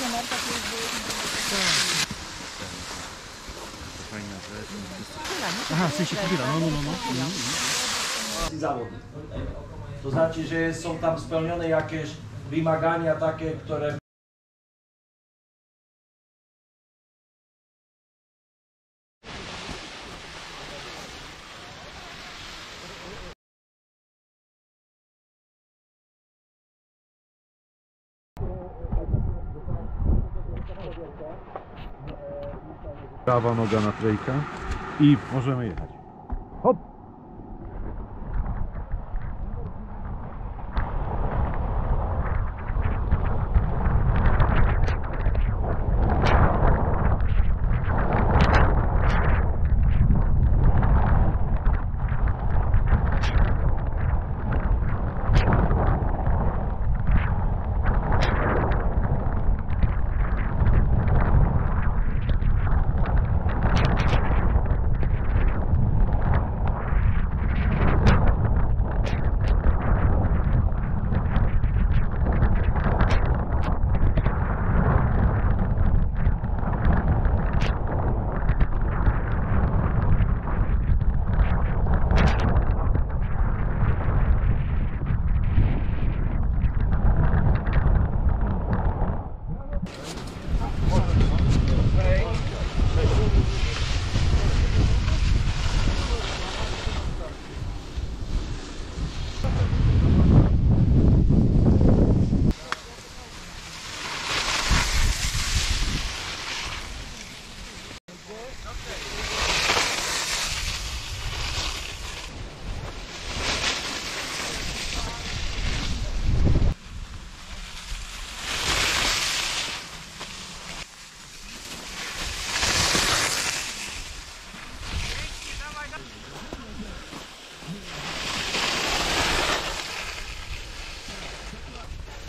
na nartach już było. Tak. Fajna rzecz. Aha, w sensie kubila, no, no, no. no. Zawody. To znaczy, że są tam spełnione jakieś wymagania takie, które... Prawa noga na trejka i możemy jechać.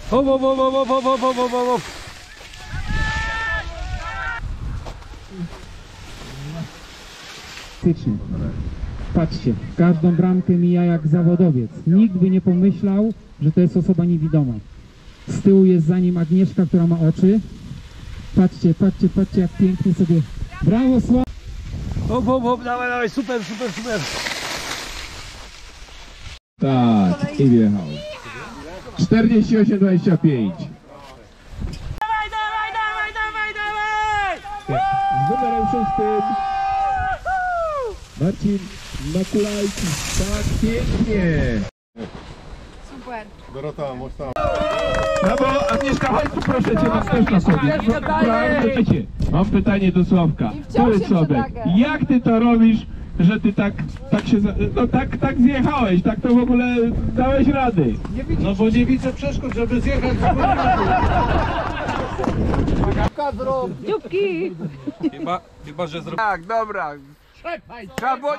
Hop, hop, hop, hop, hop, hop, hop, hop, hop. Patrzcie, każdą bramkę mija jak zawodowiec. Nikt by nie pomyślał, że to jest osoba niewidoma. Z tyłu jest za nim Agnieszka, która ma oczy. Patrzcie, patrzcie, patrzcie jak pięknie sobie... Brawo, Sława! Hop, hop, hop, dawaj, dawaj, super, super, super. Tak, i wjechał. 48-25. Dawaj, dawaj, dawaj, dawaj, dawaj! Tak, z numerem 6 Marcin Makulajki. Tak pięknie. Super. Dorota, masz tam. Brawo, Agnieszka, chodź tu proszę Cię, masz też na sobie. Mam pytanie do Sławka. Powiedz sobie, jak Ty to robisz, że ty tak, tak się, za- no tak, tak zjechałeś, tak to w ogóle dałeś rady? No bo nie widzę przeszkód, żeby zjechać. Dzióbki! Chyba, chyba że zrobię. Tak, dobra. Trzeba było...